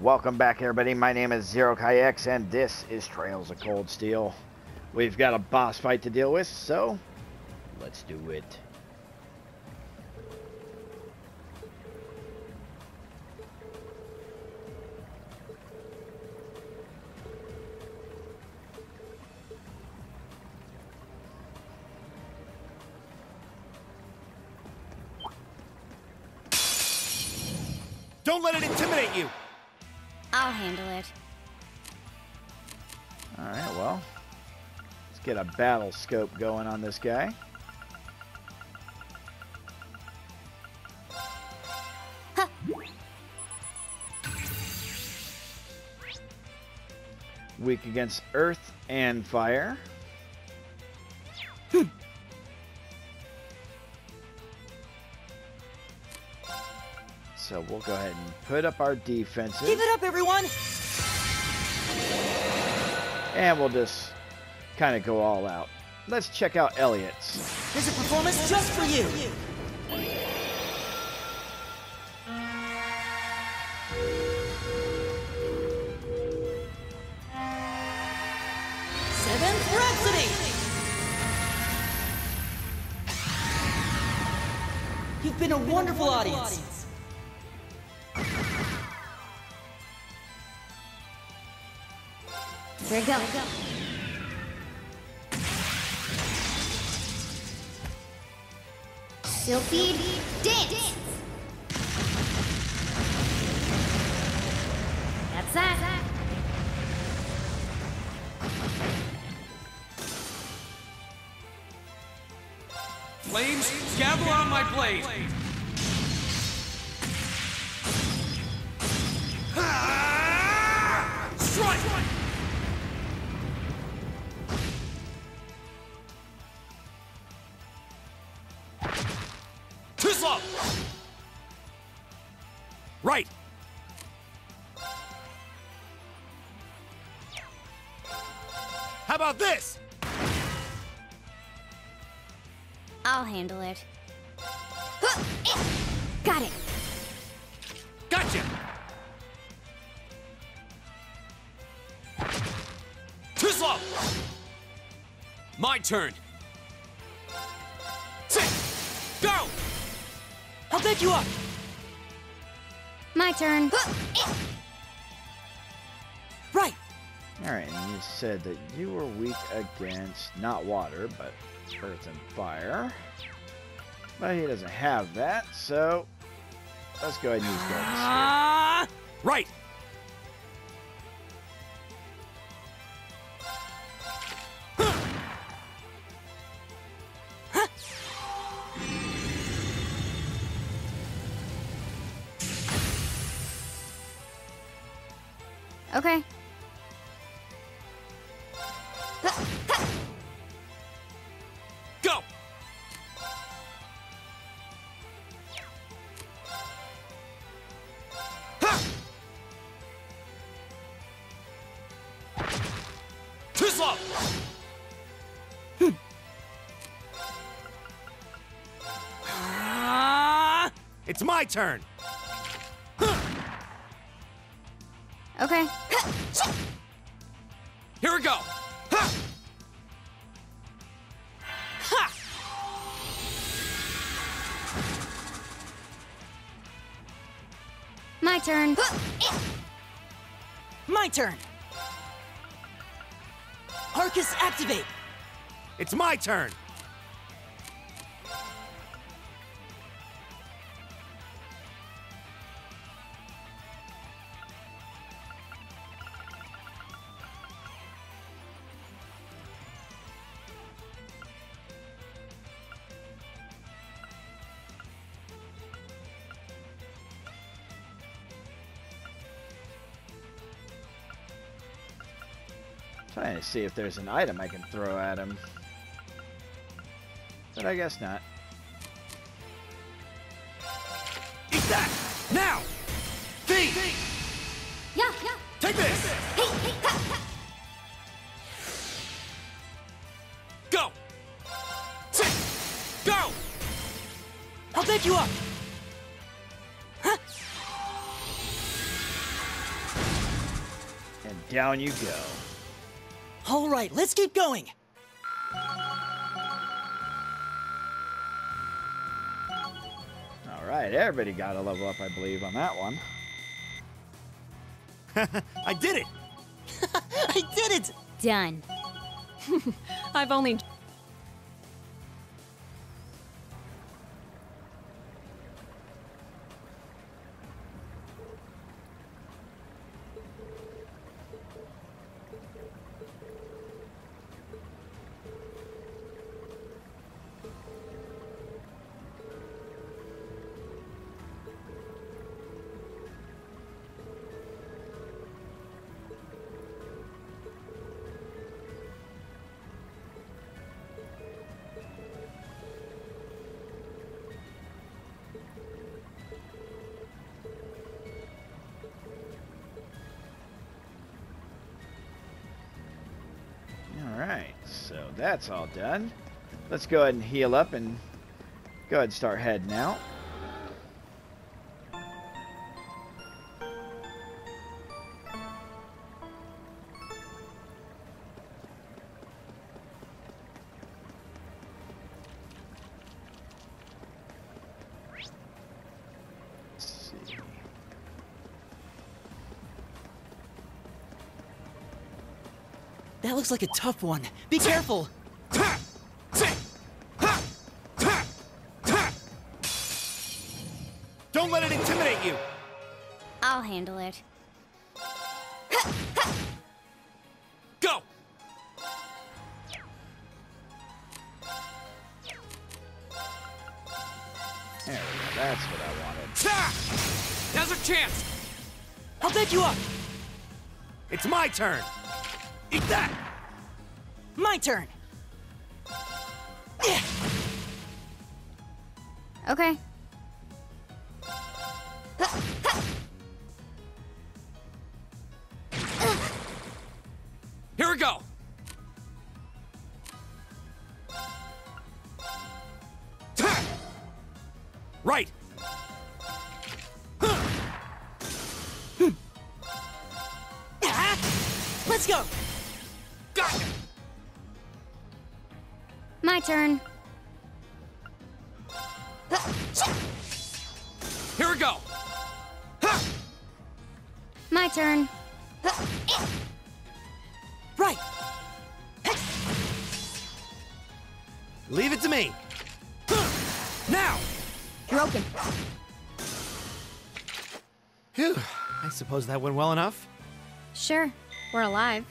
Welcome back, everybody. My name is Zero X, and this is Trails of Cold Steel. We've got a boss fight to deal with, so let's do it. Battle scope going on this guy. Huh. Weak against earth and fire. So we'll go ahead and put up our defenses. Give it up, everyone! And we'll just kind of go all out. Let's check out Elliot's. Here's a performance just for you! Seventh Rhapsody! You've been a wonderful audience. Here we go. Sylphid dance. That's that. Flames, gather on my blade! This? I'll handle it. Got it. Gotcha! Too slow! My turn! Sit! Go! I'll bet you up! My turn. Huh, Right! Alright, and you said that you were weak against not water, but earth and fire. But he doesn't have that, so let's go ahead and use Golden Sphere. Ah! Right! Okay. It's my turn! Okay. Here we go! Ha! Ha! My turn. My turn! Arcus activate! It's my turn! To see if there's an item I can throw at him. But I guess not. Eat that! Now! Feed! Yeah, yeah. Take this! Hey, hey, ha, ha. Go! Sit! Go! I'll bet you up! Huh? And down you go. All right, let's keep going. All right, everybody got a level up, I believe, on that one. I did it! I did it! Done. I've only. That's all done. Let's go ahead and heal up and go ahead and start heading out. That looks like a tough one. Be careful! Don't let it intimidate you! I'll handle it. Go! There we go. That's what I wanted. Ta! Now's our chance! I'll pick you up! It's my turn! Eat that! My turn! Okay. Here we go! Ta! Right! Let's go! My turn. Here we go! My turn. Right! Leave it to me! Now! Open. Phew, I suppose that went well enough. Sure. We're alive.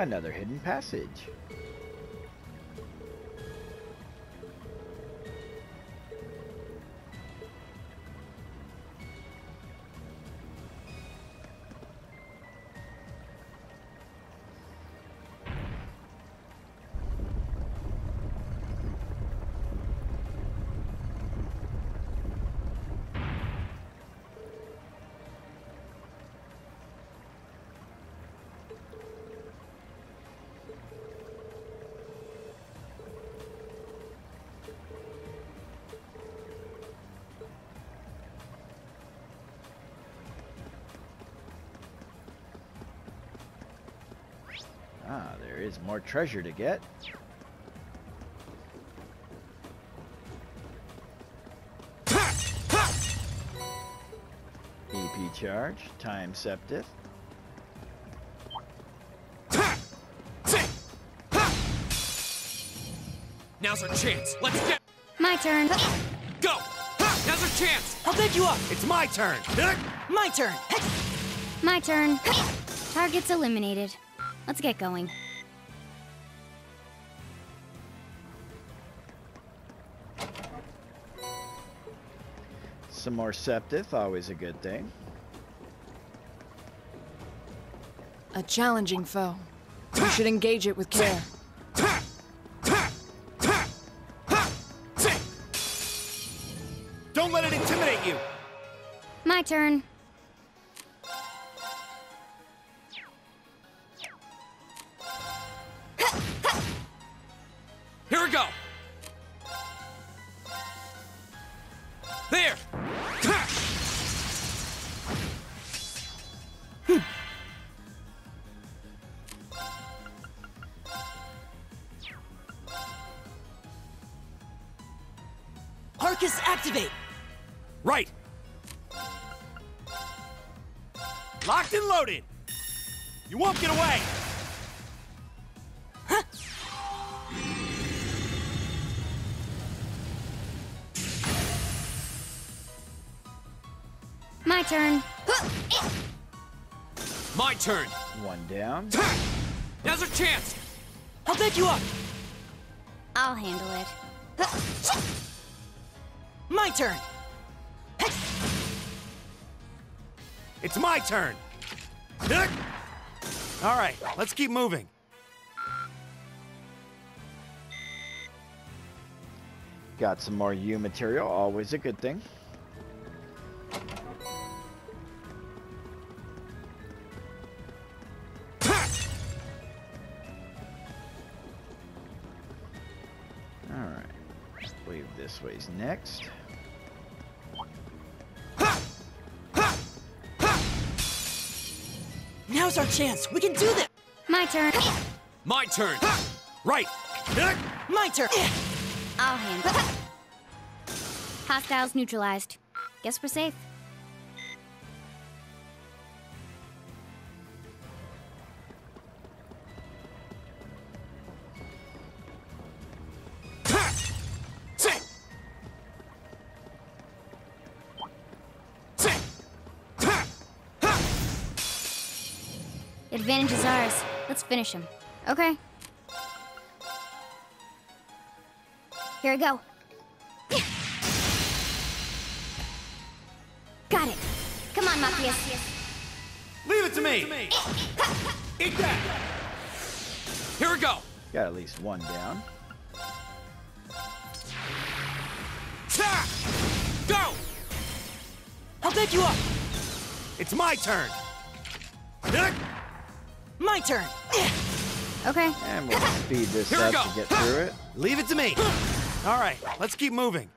Another hidden passage. More treasure to get. EP charge, time sepith. Now's our chance. Let's get. My turn. Go! Now's our chance! I'll pick you up. It's my turn. My turn. My turn. Target's eliminated. Let's get going. Some more Sepith, always a good thing. A challenging foe. You should engage it with care. Don't let it intimidate you. My turn. Here we go! Turn. My turn! One down. Now's our chance! I'll pick you up. I'll handle it. My turn. It's my turn. All right, let's keep moving. Got some more U material, always a good thing. Next. Now's our chance. We can do this. My turn. My turn! Right. My turn. I'll handle it. Hostiles neutralized. Guess we're safe. Advantage is ours. Let's finish him. Okay. Here we go. Got it. Come on, Machias. Leave it to me. Eat that. Here we go! Got at least one down. Ta! Go! I'll pick you up. It's my turn. My turn. Okay. And we'll speed this Here up to get through it. Leave it to me. All right, let's keep moving.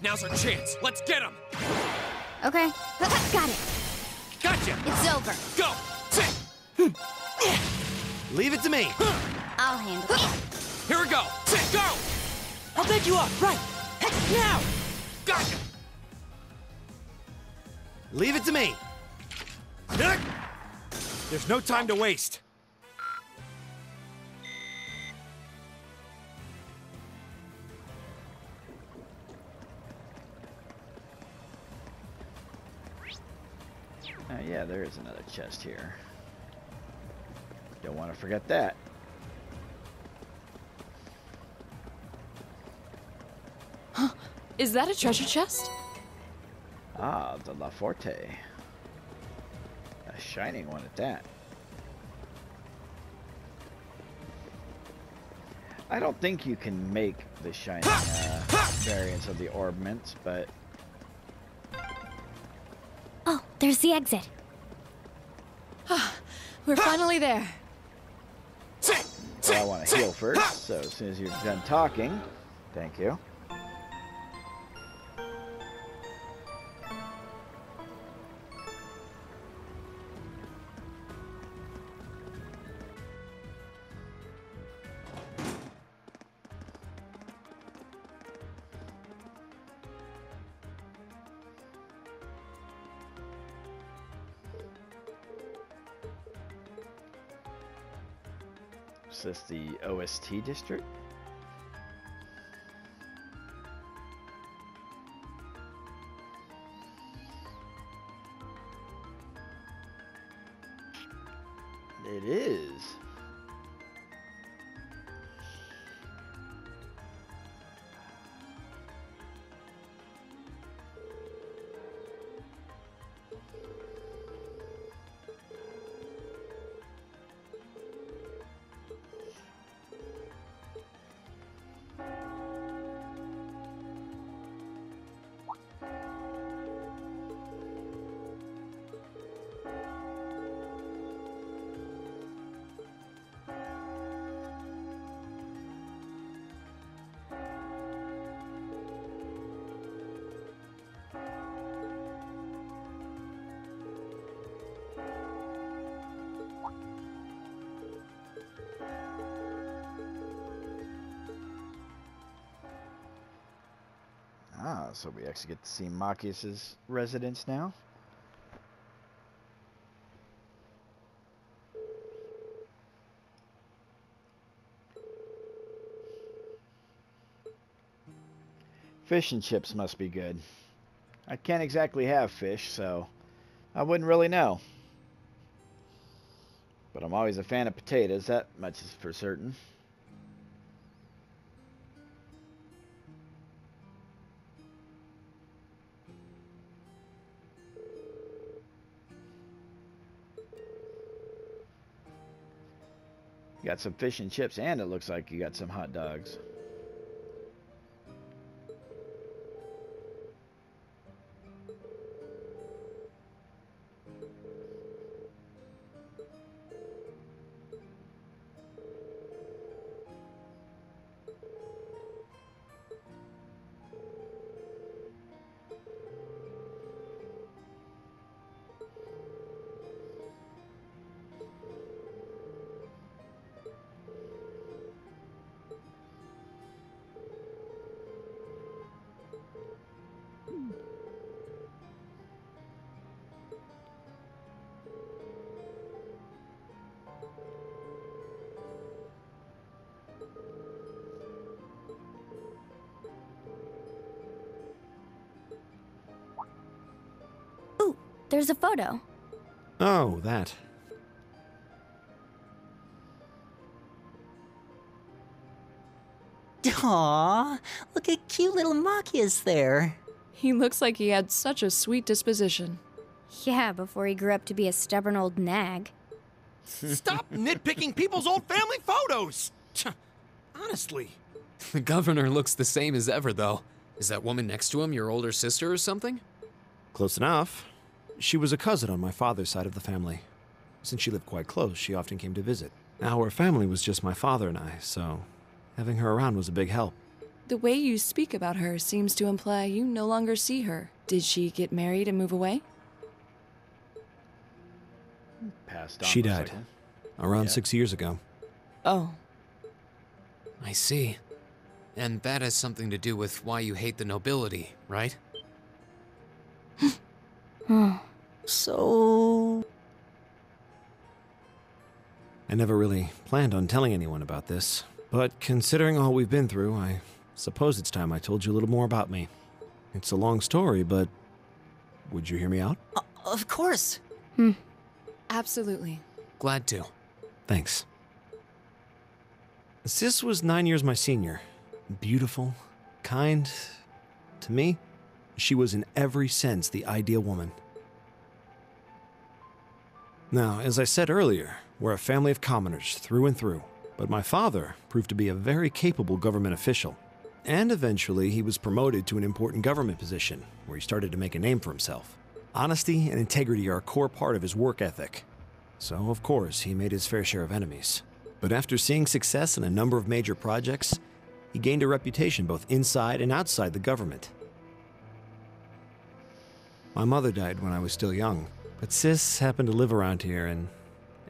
Now's our chance. Let's get him! Okay. Got it. Gotcha! It's over. Go! Hmm. Leave it to me. I'll handle it. Here we go! Go! I'll pick you up. Right. Now. Gotcha! Leave it to me. There's no time to waste. Yeah, there is another chest here. Don't want to forget that. Is that a treasure chest? Ah, the La Forte. A shining one at that. I don't think you can make the shining uh, variants of the orbments, but Oh, there's the exit. We're finally there. well, I want to heal first. So as soon as you're done talking, thank you. This the Ost district? It is. Ah, so we actually get to see Machias's residence now. Fish and chips must be good. I can't exactly have fish, so I wouldn't really know. But I'm always a fan of potatoes, that much is for certain. Got some fish and chips, and it looks like you got some hot dogs. There's a photo. Oh, that. Aw, look at cute little Machias there. He looks like he had such a sweet disposition. Yeah, before he grew up to be a stubborn old nag. Stop nitpicking people's old family photos! Honestly. The governor looks the same as ever, though. Is that woman next to him your older sister or something? Close enough. She was a cousin on my father's side of the family. Since she lived quite close, she often came to visit. Our family was just my father and I, so having her around was a big help. The way you speak about her seems to imply you no longer see her. Did she get married and move away? Passed on. She died like around Yeah. six years ago. Oh, I see. And that has something to do with why you hate the nobility, right? Hmm. So. I never really planned on telling anyone about this, but considering all we've been through, I suppose it's time I told you a little more about me. It's a long story, but would you hear me out? Uh, of course. Hmm. absolutely. Glad to. Thanks. Sis was nine years my senior. Beautiful, kind. To me, she was in every sense the ideal woman. Now, as I said earlier, we're a family of commoners through and through, but my father proved to be a very capable government official. And eventually, he was promoted to an important government position where he started to make a name for himself. Honesty and integrity are a core part of his work ethic. So, of course, he made his fair share of enemies. But after seeing success in a number of major projects, he gained a reputation both inside and outside the government. My mother died when I was still young, but Sis happened to live around here and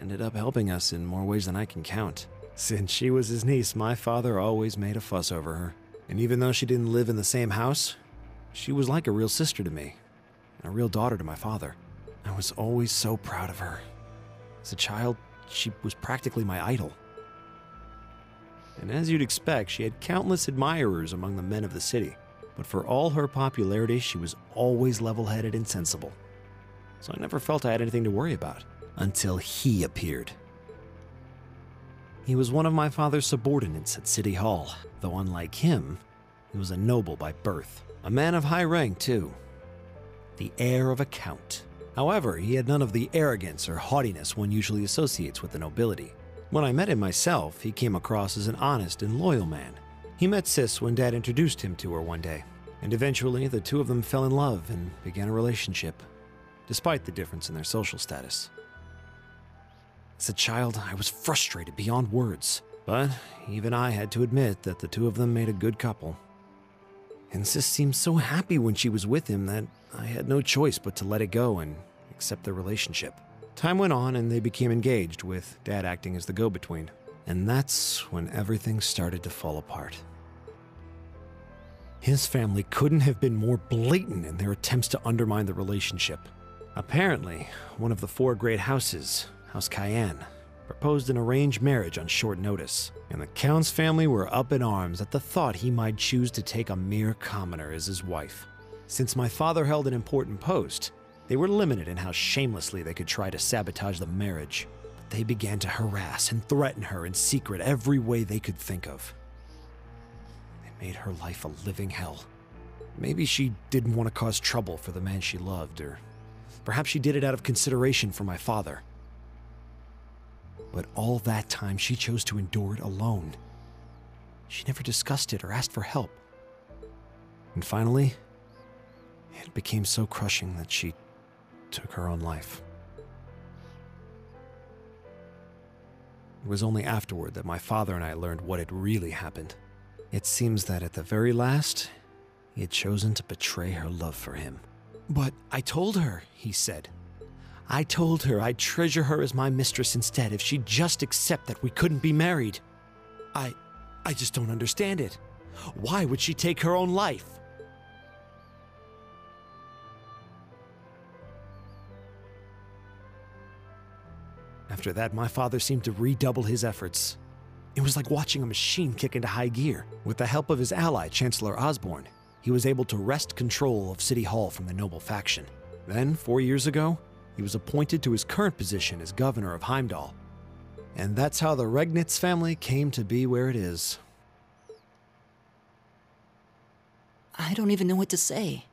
ended up helping us in more ways than I can count. Since she was his niece, my father always made a fuss over her. And even though she didn't live in the same house, she was like a real sister to me, and a real daughter to my father. I was always so proud of her. As a child, she was practically my idol. and as you'd expect, she had countless admirers among the men of the city. But for all her popularity, she was always level headed and sensible. So I never felt I had anything to worry about until he appeared. He was one of my father's subordinates at City Hall, though unlike him, he was a noble by birth. A man of high rank, too. The heir of a count. However, he had none of the arrogance or haughtiness one usually associates with the nobility. When I met him myself, he came across as an honest and loyal man. He met Sis when Dad introduced him to her one day, and eventually the two of them fell in love and began a relationship, despite the difference in their social status. As a child, I was frustrated beyond words, but even I had to admit that the two of them made a good couple. And Sis seemed so happy when she was with him that I had no choice but to let it go and accept their relationship. Time went on and they became engaged, with Dad acting as the go between. And that's when everything started to fall apart. His family couldn't have been more blatant in their attempts to undermine the relationship. Apparently, one of the four great houses, House Cayenne, proposed an arranged marriage on short notice, and the Count's family were up in arms at the thought he might choose to take a mere commoner as his wife. Since my father held an important post, they were limited in how shamelessly they could try to sabotage the marriage. But they began to harass and threaten her in secret every way they could think of. They made her life a living hell. Maybe she didn't want to cause trouble for the man she loved, or perhaps she did it out of consideration for my father. But all that time, she chose to endure it alone. She never discussed it or asked for help. And finally, it became so crushing that she took her own life. It was only afterward that my father and I learned what had really happened. It seems that at the very last, he had chosen to betray her love for him. But I told her, he said. I told her I'd treasure her as my mistress instead if she'd just accept that we couldn't be married. I. I just don't understand it. Why would she take her own life? After that, my father seemed to redouble his efforts. It was like watching a machine kick into high gear. With the help of his ally, Chancellor Osborne, he was able to wrest control of City Hall from the noble faction. Then, four years ago, he was appointed to his current position as governor of Heimdall. And that's how the Regnitz family came to be where it is. I don't even know what to say.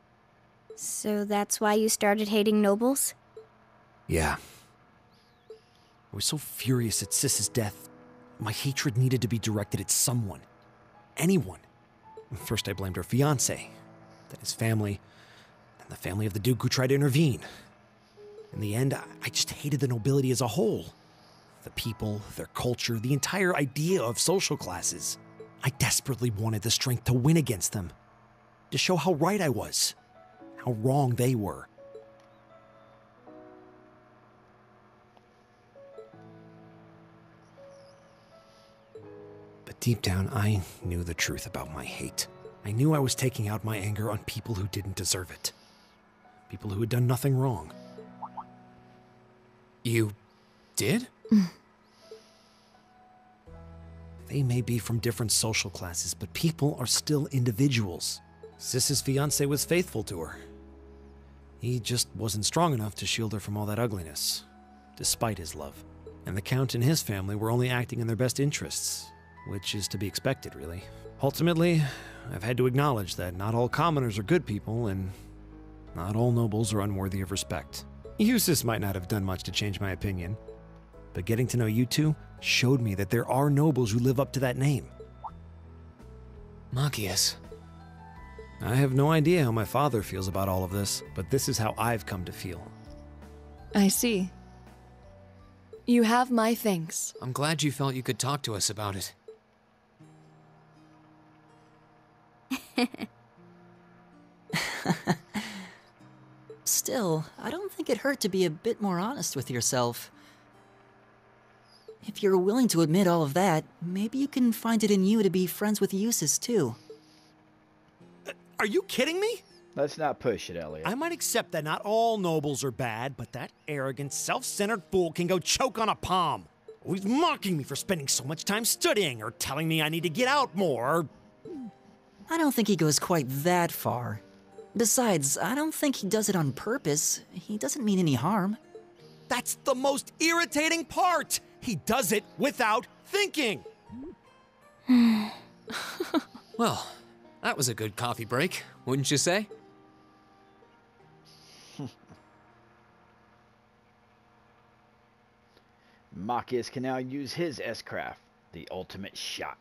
So that's why you started hating nobles? Yeah. I was so furious at Sis's death. My hatred needed to be directed at someone. Anyone. First, I blamed her fiance, then his family, then the family of the Duke who tried to intervene. In the end, I just hated the nobility as a whole the people, their culture, the entire idea of social classes. I desperately wanted the strength to win against them, to show how right I was, how wrong they were. But deep down, I knew the truth about my hate. I knew I was taking out my anger on people who didn't deserve it. People who had done nothing wrong. You did? They may be from different social classes, but people are still individuals. Sis's fiance was faithful to her. He just wasn't strong enough to shield her from all that ugliness, despite his love. And the Count and his family were only acting in their best interests, which is to be expected, really. Ultimately, I've had to acknowledge that not all commoners are good people, and not all nobles are unworthy of respect. Jusis might not have done much to change my opinion, but getting to know you two showed me that there are nobles who live up to that name. Machias. I have no idea how my father feels about all of this, but this is how I've come to feel. I see. You have my thanks. I'm glad you felt you could talk to us about it. Still, I don't think it hurt to be a bit more honest with yourself. If you're willing to admit all of that, maybe you can find it in you to be friends with Jusis too. Are you kidding me? Let's not push it, Elliot. I might accept that not all nobles are bad, but that arrogant, self centered fool can go choke on a palm. Always mocking me for spending so much time studying, or telling me I need to get out more. I don't think he goes quite that far. Besides, I don't think he does it on purpose. He doesn't mean any harm. That's the most irritating part. He does it without thinking. Well, that was a good coffee break, wouldn't you say? Machias can now use his S-Craft, the ultimate shot.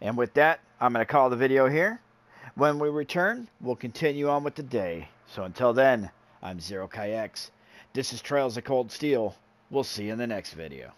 And with that, I'm going to call the video here. When we return, we'll continue on with the day. So until then, I'm Zero Kai X. This is Trails of Cold Steel. We'll see you in the next video.